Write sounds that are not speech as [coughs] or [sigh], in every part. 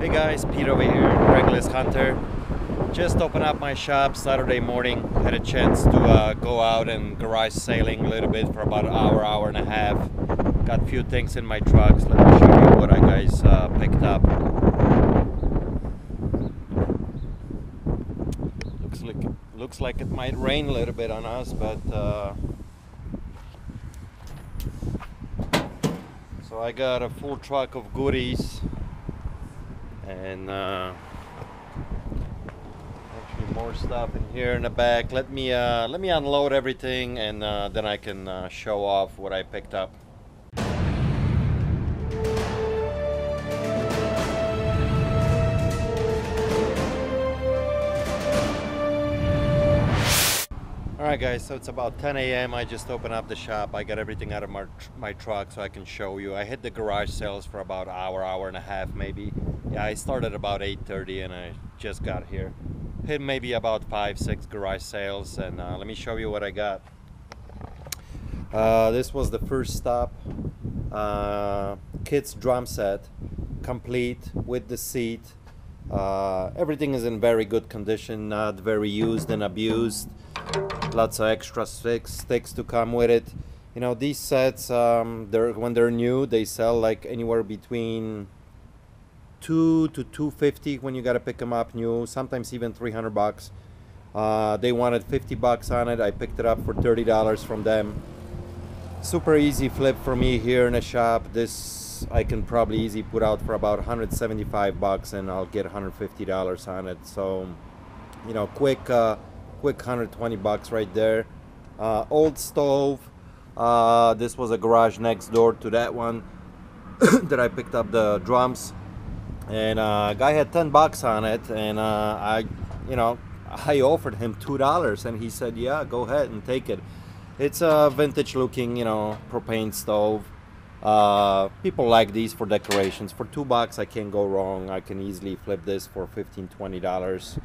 Hey guys, Pete over here, Craigslist Hunter. Just opened up my shop Saturday morning. Had a chance to uh, go out and garage sailing a little bit for about an hour, hour and a half. Got a few things in my trucks. Let me show you what I guys uh, picked up. Looks like looks like it might rain a little bit on us, but uh, so I got a full truck of goodies and uh, actually more stuff in here in the back. Let me uh, let me unload everything, and uh, then I can uh, show off what I picked up. Alright guys, so it's about 10 a.m. I just opened up the shop. I got everything out of my, my truck so I can show you. I hit the garage sales for about hour, hour and a half maybe. Yeah, I started about 8.30 and I just got here. Hit maybe about five, six garage sales and uh, let me show you what I got. Uh, this was the first stop. Uh, kids drum set, complete with the seat. Uh, everything is in very good condition, not very used and abused lots of extra sticks, sticks to come with it. You know, these sets, um, they're when they're new, they sell like anywhere between two to two fifty when you gotta pick them up new. Sometimes even three hundred bucks. Uh, they wanted fifty bucks on it. I picked it up for thirty dollars from them. Super easy flip for me here in the shop. This I can probably easy put out for about 175 bucks, and I'll get 150 dollars on it. So, you know, quick. Uh, quick 120 bucks right there uh, old stove uh, this was a garage next door to that one [coughs] that I picked up the drums and uh, guy had 10 bucks on it and uh, I you know I offered him two dollars and he said yeah go ahead and take it. It's a vintage looking you know propane stove. Uh, people like these for decorations. For two bucks I can't go wrong. I can easily flip this for 15 20 dollars.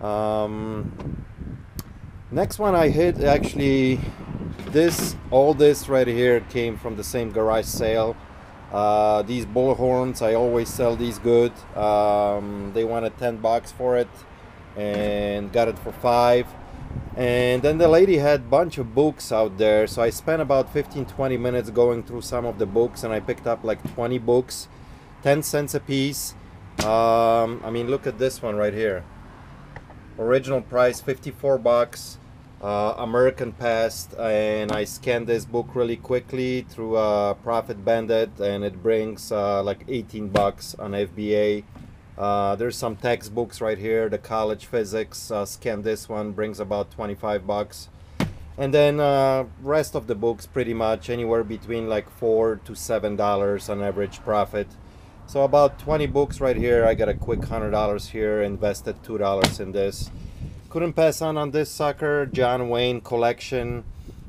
Um, next one I hit actually this all this right here came from the same garage sale uh, these bullhorns I always sell these good. Um, they wanted 10 bucks for it and got it for five. And then the lady had bunch of books out there so I spent about 15 20 minutes going through some of the books and I picked up like 20 books 10 cents a piece um, I mean look at this one right here. Original price 54 bucks uh, American Past and I scanned this book really quickly through uh, Profit Bandit and it brings uh, like 18 bucks on FBA uh, there's some textbooks right here the college physics uh, scan this one brings about 25 bucks and then uh, rest of the books pretty much anywhere between like four to seven dollars on average profit so about 20 books right here. I got a quick $100 here, invested $2 in this. Couldn't pass on on this sucker. John Wayne collection,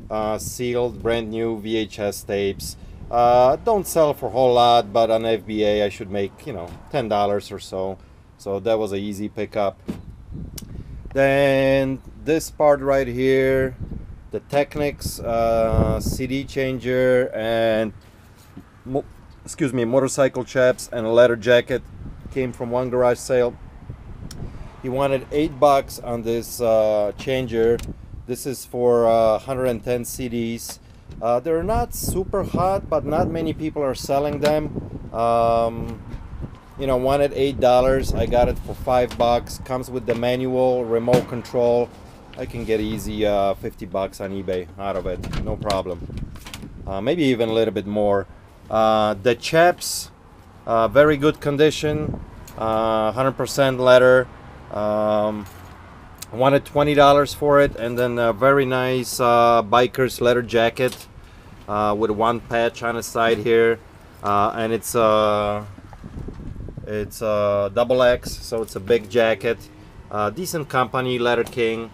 uh, sealed, brand new VHS tapes. Uh, don't sell for a whole lot, but on FBA I should make, you know, $10 or so. So that was an easy pickup. Then this part right here, the Technics uh, CD changer and excuse me, motorcycle chaps and a leather jacket. Came from one garage sale. He wanted eight bucks on this uh, changer. This is for uh, 110 CDs. Uh, they're not super hot, but not many people are selling them. Um, you know, wanted eight dollars. I got it for five bucks. Comes with the manual, remote control. I can get easy uh, 50 bucks on eBay out of it, no problem. Uh, maybe even a little bit more. Uh, the chaps, very good condition, 100% uh, leather. Um, wanted $20 for it and then a very nice uh, biker's leather jacket uh, with one patch on the side here. And it's a it's a double X so it's a big jacket. Decent company Leather King.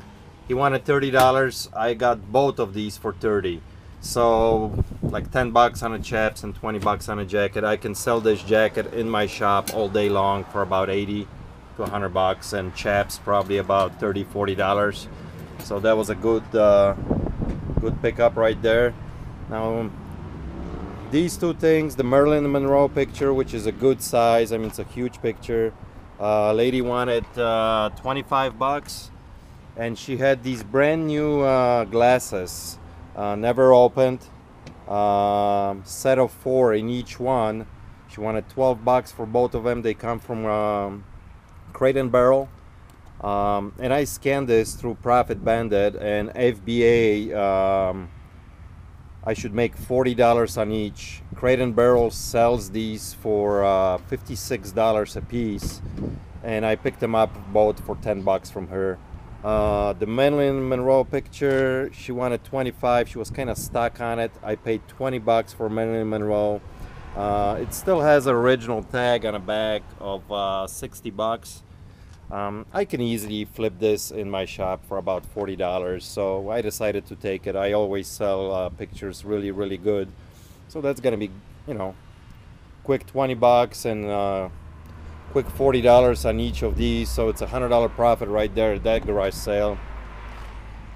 He wanted $30 I got both of these for 30 so like 10 bucks on a chaps and 20 bucks on a jacket. I can sell this jacket in my shop all day long for about 80 to 100 bucks and chaps probably about 30 40 dollars. So that was a good uh, good pickup right there. Now these two things the Marilyn Monroe picture which is a good size I mean it's a huge picture. Uh, lady wanted uh, 25 bucks and she had these brand new uh, glasses uh, never opened. Um, set of four in each one. She wanted 12 bucks for both of them. They come from um, Crate and Barrel um, and I scanned this through Profit Bandit and FBA um, I should make $40 on each. Crate and Barrel sells these for uh, $56 a piece and I picked them up both for 10 bucks from her. Uh, the Marilyn Monroe picture, she wanted 25. She was kind of stuck on it. I paid 20 bucks for Marilyn Monroe. Uh, it still has an original tag on the back of uh, 60 bucks. Um, I can easily flip this in my shop for about $40 so I decided to take it. I always sell uh, pictures really really good. So that's gonna be you know quick 20 bucks and uh, quick $40 on each of these. So it's a hundred dollar profit right there at that garage sale.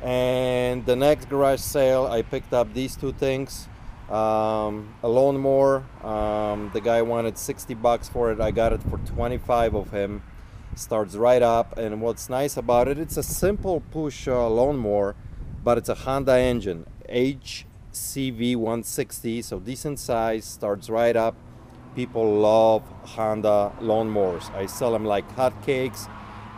And the next garage sale I picked up these two things um, a lawnmower um, the guy wanted 60 bucks for it. I got it for 25 of him. Starts right up. And what's nice about it it's a simple push uh, lawnmower but it's a Honda engine. HCV 160 so decent size starts right up. People love Honda lawnmowers I sell them like hotcakes.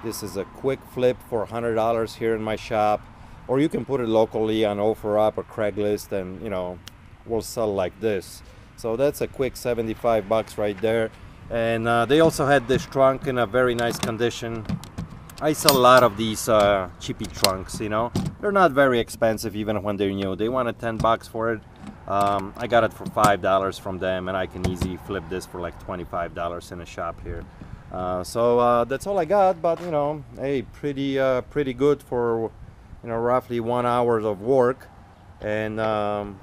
This is a quick flip for $100 here in my shop. Or you can put it locally on OfferUp or Craigslist and you know we'll sell like this. So that's a quick 75 bucks right there. And uh, they also had this trunk in a very nice condition. I sell a lot of these uh, cheapy trunks you know? They're not very expensive even when they're new. They wanted 10 bucks for it. Um, I got it for five dollars from them and I can easily flip this for like 25 dollars in a shop here. Uh, so uh, that's all I got but you know hey pretty uh, pretty good for you know roughly one hour of work. And um,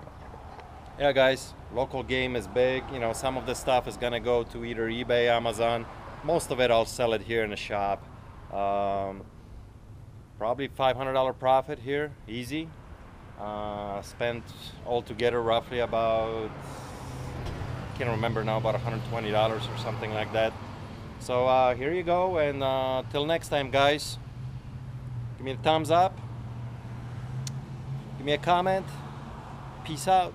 yeah guys local game is big. You know some of the stuff is gonna go to either ebay amazon. Most of it i'll sell it here in the shop. Um, probably $500 profit here easy. Uh, spent altogether roughly about I can't remember now about $120 or something like that. So uh, here you go and uh, till next time guys. Give me a thumbs up. Give me a comment. Peace out